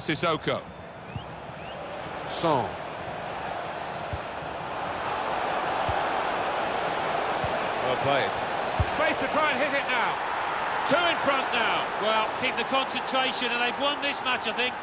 Sissoko. Song. Well played. Space to try and hit it now. Two in front now. Well, keep the concentration, and they've won this match, I think.